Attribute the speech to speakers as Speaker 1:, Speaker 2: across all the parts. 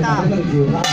Speaker 1: 大大。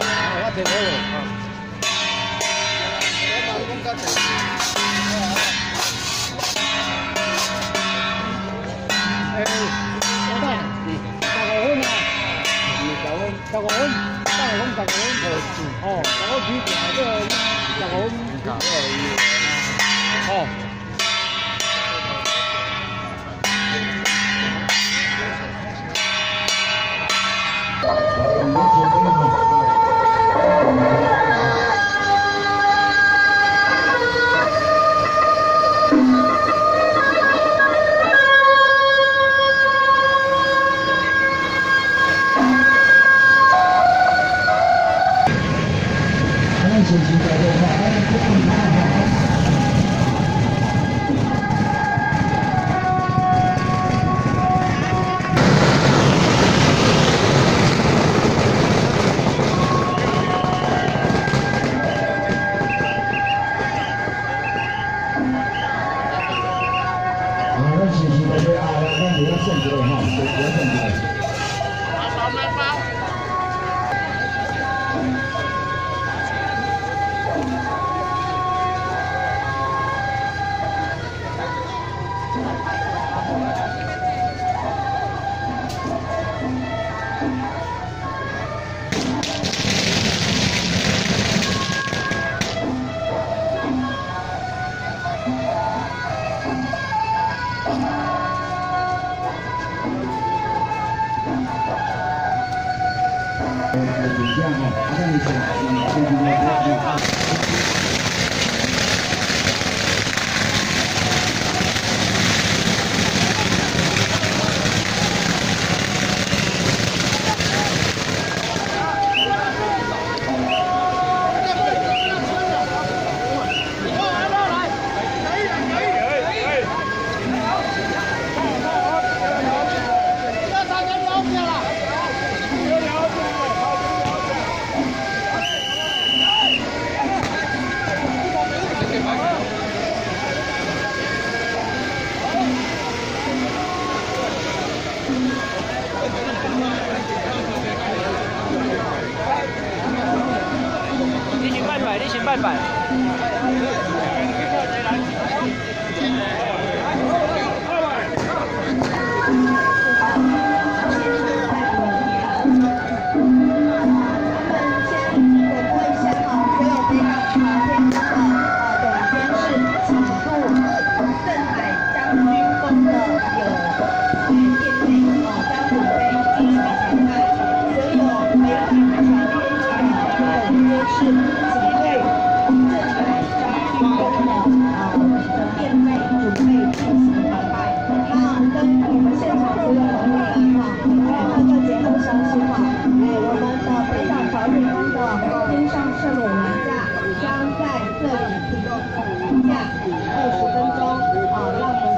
Speaker 1: Ah, lá tem ね。不要限制了哈，不要限制了。一样啊麻烦你起来你先去那边不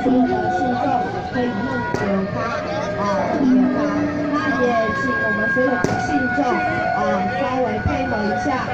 Speaker 2: 所有信众可以自由发啊自由发那也请我们所有的信众啊稍微配合一下